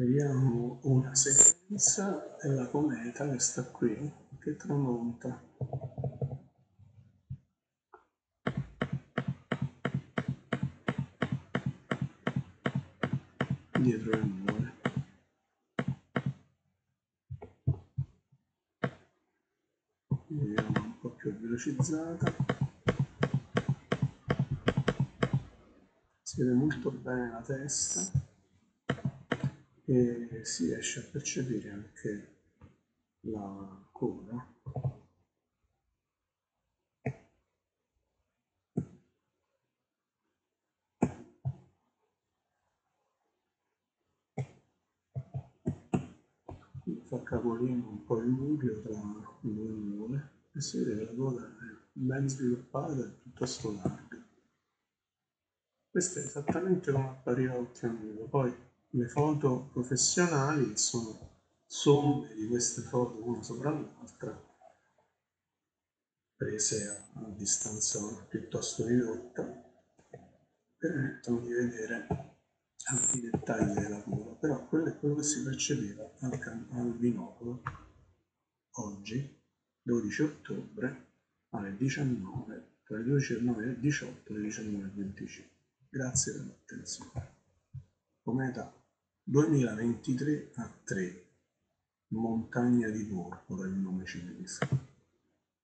Vediamo una sequenza della cometa che sta qui, che tramonta. Dietro le nuvole. Vediamo un po' più velocizzata. Si vede molto bene la testa e si riesce a percepire anche la coda fa capolino un po' il nucleo tra le due nuvole e si vede che la coda è ben sviluppata e piuttosto larga. Questo è esattamente come appariva nudo poi le foto professionali sono somme di queste foto una sopra l'altra prese a, distanza piuttosto ridotta permettono di vedere anche i dettagli della cura però quello è quello che si percepiva al, al binocolo. Oggi 12 ottobre alle 19 tra le 12.09 e le 18 e le 19.25 grazie per l'attenzione. Cometa 2023 a 3 Montagna di Porpora il nome cinese